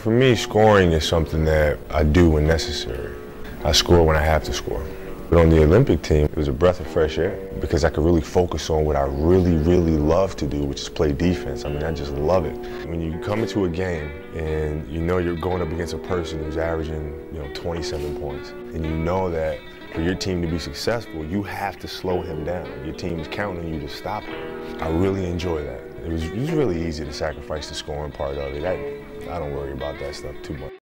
For me, scoring is something that I do when necessary. I score when I have to score. But on the Olympic team, it was a breath of fresh air because I could really focus on what I really, really love to do, which is play defense. I mean, I just love it. When you come into a game and you know you're going up against a person who's averaging, you know, 27 points, and you know that for your team to be successful, you have to slow him down. Your team is counting on you to stop him. I really enjoy that. It was, it was really easy to sacrifice the scoring part of it. I, I don't worry about that stuff too much.